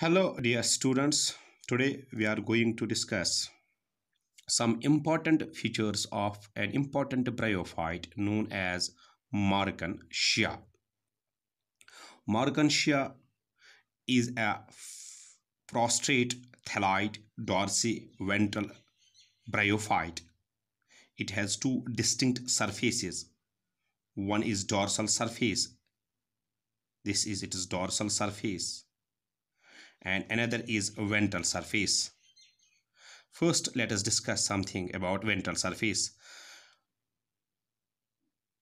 Hello, dear students. Today we are going to discuss some important features of an important bryophyte known as Marchantia. Marchantia is a prostrate thalloid dorsiventral bryophyte. It has two distinct surfaces. One is dorsal surface. This is its dorsal surface and another is ventral surface. First, let us discuss something about ventral surface.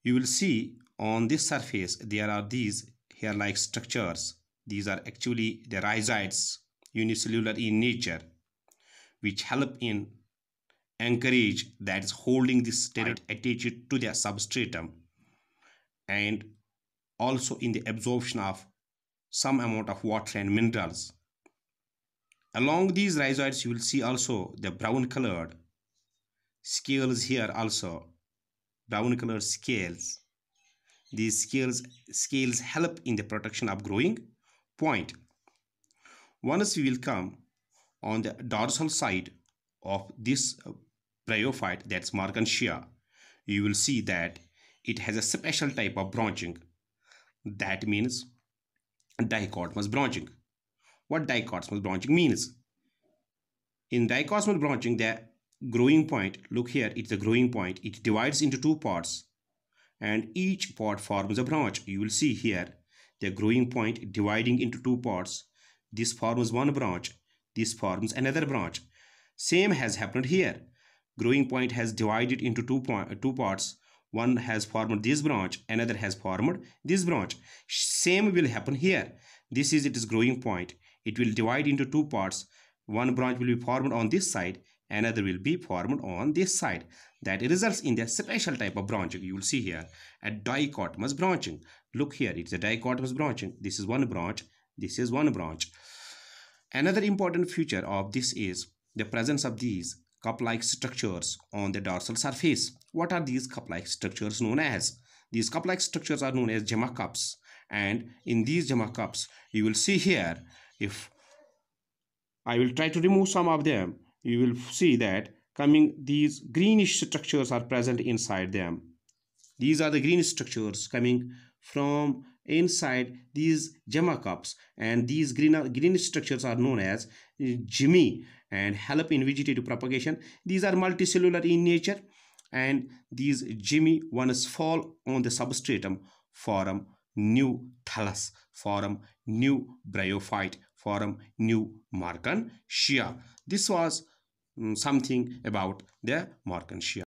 You will see on this surface there are these hair-like structures. These are actually the rhizoids, unicellular in nature, which help in anchorage that is holding this steroid attached to the substratum and also in the absorption of some amount of water and minerals Along these rhizoids, you will see also the brown colored scales here also. Brown colored scales. These scales, scales help in the protection of growing point. Once we will come on the dorsal side of this uh, bryophyte, that's Marchantia, you will see that it has a special type of branching. That means dichotomous branching what dichotomous branching means. In dichotomous branching, the growing point, look here, it's a growing point. It divides into two parts and each part forms a branch. You will see here the growing point dividing into two parts. This forms one branch. This forms another branch. Same has happened here. Growing point has divided into two, point, two parts. One has formed this branch, another has formed this branch. Same will happen here. This is its growing point it will divide into two parts. One branch will be formed on this side another will be formed on this side. That results in the special type of branching. You will see here a dichotomous branching. Look here it's a dichotomous branching. This is one branch this is one branch. Another important feature of this is the presence of these cup-like structures on the dorsal surface. What are these cup-like structures known as? These cup-like structures are known as gemma cups. And in these gemma cups you will see here if I will try to remove some of them you will see that coming these greenish structures are present inside them. These are the green structures coming from inside these gemma cups. And these green green structures are known as eh, gemmae and help in vegetative propagation. These are multicellular in nature. And these gemmae once fall on the substratum form new thallus form new bryophyte form new Markan Shia. This was um, something about the Marchantia.